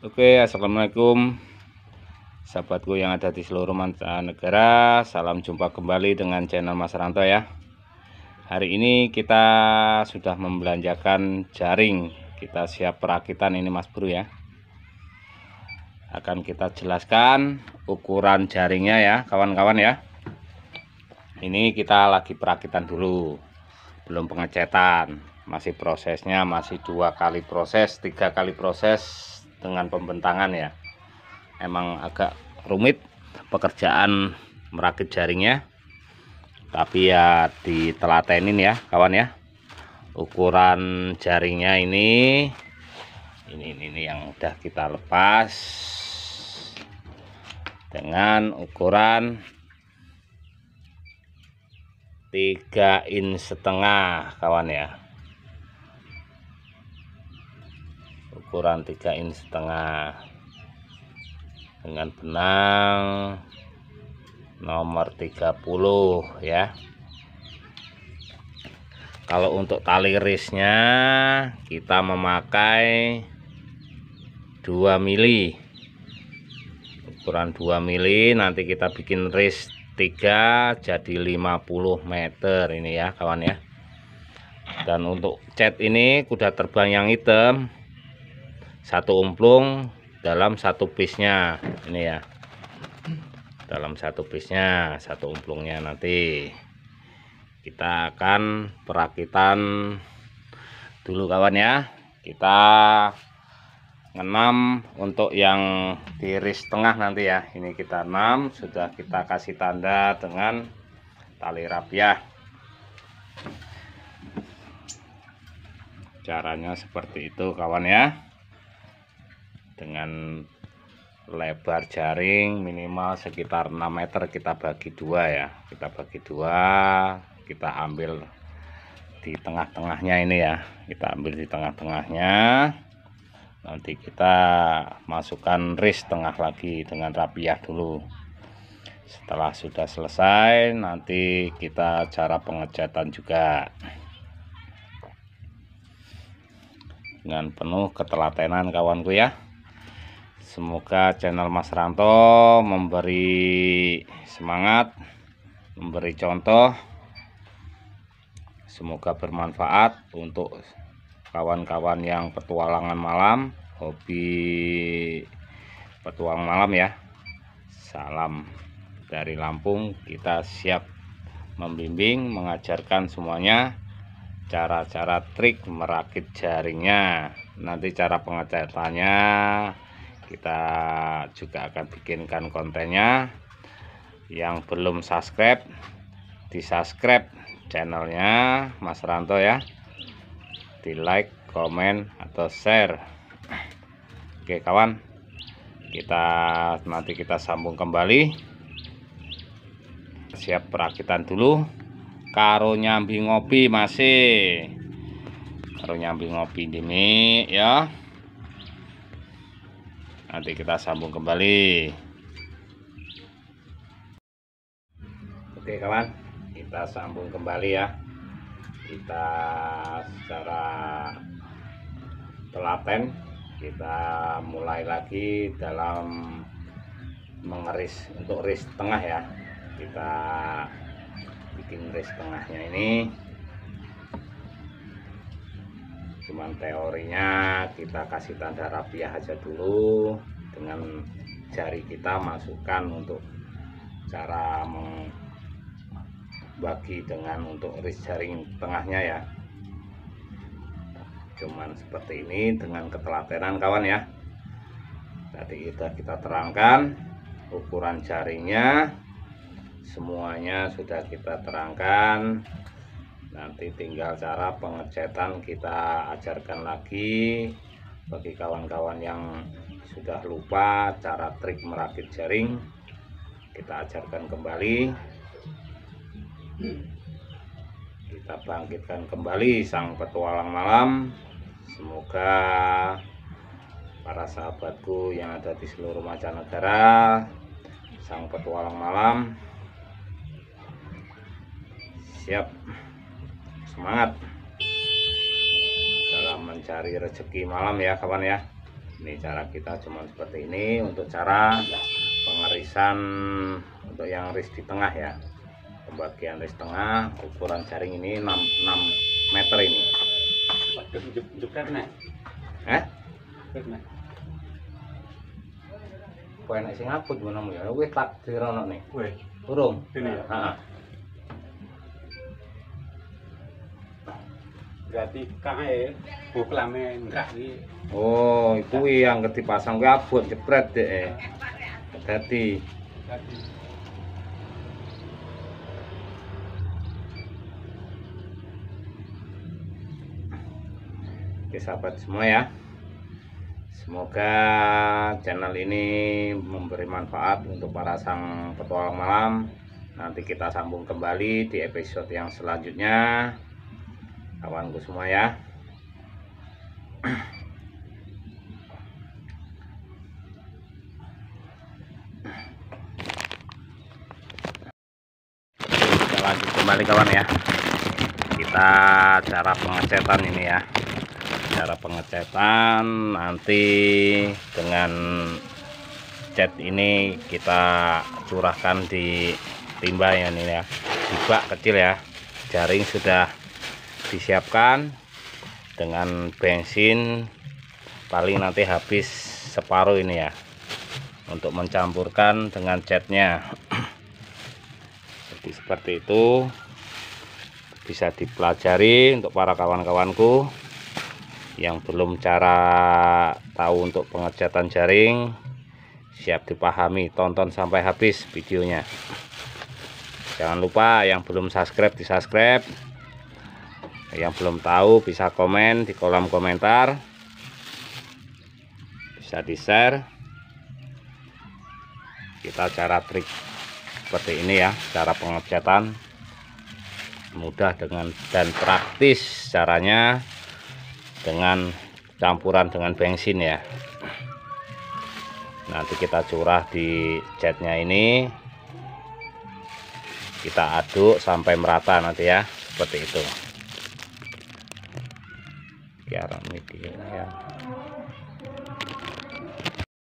Oke, assalamualaikum sahabatku yang ada di seluruh mancanegara. Salam jumpa kembali dengan channel Mas Ranto ya. Hari ini kita sudah membelanjakan jaring. Kita siap perakitan ini Mas Bro ya. Akan kita jelaskan ukuran jaringnya ya, kawan-kawan ya. Ini kita lagi perakitan dulu, belum pengecetan. Masih prosesnya masih dua kali proses, tiga kali proses dengan pembentangan ya. Emang agak rumit pekerjaan merakit jaringnya. Tapi ya ditelatenin ya kawan ya. Ukuran jaringnya ini ini ini, ini yang udah kita lepas. Dengan ukuran 3 in setengah kawan ya ukuran 3 in setengah. Dengan benang nomor 30 ya. Kalau untuk tali risnya kita memakai 2 mili. Ukuran 2 mili nanti kita bikin ris 3 jadi 50 meter ini ya kawan ya. Dan untuk cat ini kuda terbang yang hitam satu umplung dalam satu piece-nya. Ini ya. Dalam satu piece-nya satu umplungnya nanti. Kita akan perakitan dulu kawan ya. Kita ngenam untuk yang tiris tengah nanti ya. Ini kita enam sudah kita kasih tanda dengan tali rapiah. Caranya seperti itu kawan ya dengan lebar jaring minimal sekitar 6 meter kita bagi dua ya. Kita bagi dua kita ambil di tengah-tengahnya ini ya. Kita ambil di tengah-tengahnya. Nanti kita masukkan ris tengah lagi dengan rapiah dulu. Setelah sudah selesai nanti kita cara pengecatan juga. Dengan penuh ketelatenan kawanku ya Semoga channel Mas Ranto memberi semangat, memberi contoh. Semoga bermanfaat untuk kawan-kawan yang petualangan malam, hobi petualang malam ya. Salam dari Lampung, kita siap membimbing, mengajarkan semuanya cara-cara trik merakit jaringnya. Nanti cara pengecatannya kita juga akan bikinkan kontennya. Yang belum subscribe di subscribe channelnya Mas Ranto ya. Di like komen atau share. Oke kawan. Kita nanti kita sambung kembali. Siap perakitan dulu. Karo nyambi ngopi masih. Karo nyambi ngopi ini ya nanti kita sambung kembali. Oke kawan kita sambung kembali ya. Kita secara telaten kita mulai lagi dalam mengeris untuk ris tengah ya. Kita bikin ris tengahnya ini cuman teorinya kita kasih tanda rapiah aja dulu dengan jari kita masukkan untuk cara membagi dengan untuk ris jaring tengahnya ya. Cuman seperti ini dengan ketelatenan kawan ya. Tadi kita kita terangkan ukuran jaringnya. Semuanya sudah kita terangkan nanti tinggal cara pengecetan kita ajarkan lagi bagi kawan-kawan yang sudah lupa cara trik merakit jaring. Kita ajarkan kembali. Kita bangkitkan kembali sang petualang malam. Semoga para sahabatku yang ada di seluruh mancanegara sang petualang malam siap semangat. Dalam mencari rezeki malam ya kawan ya. Ini cara kita cuma seperti ini untuk cara pengerisan untuk yang ris di tengah ya. Pembagian ris tengah ukuran jaring ini 6, 6 meter ini. Eh? Kowe nek. Sing ngaput ngono ya? Wis takdir ono nih. Urung Ini ya? Berarti kae buklame enggak iki. Oh itu yang dipasang kuwi abot jepret deh hati berarti Oke sahabat semua ya. Semoga channel ini memberi manfaat untuk para sang petualang malam. Nanti kita sambung kembali di episode yang selanjutnya Kawanku semua ya. Kita lanjut kembali kawan ya. Kita cara pengecetan ini ya. Cara pengecetan nanti dengan cat ini kita curahkan di timba ya ini ya. Di kecil ya. Jaring sudah disiapkan dengan bensin paling nanti habis separuh ini ya untuk mencampurkan dengan catnya. Jadi seperti itu bisa dipelajari untuk para kawan-kawanku yang belum cara tahu untuk pengecatan jaring siap dipahami tonton sampai habis videonya. Jangan lupa yang belum subscribe di subscribe yang belum tahu bisa komen di kolom komentar. Bisa di share kita cara trik seperti ini ya cara pengecatan mudah dengan dan praktis caranya dengan campuran dengan bensin ya. Nanti kita curah di catnya ini. Kita aduk sampai merata nanti ya seperti itu biar ini ya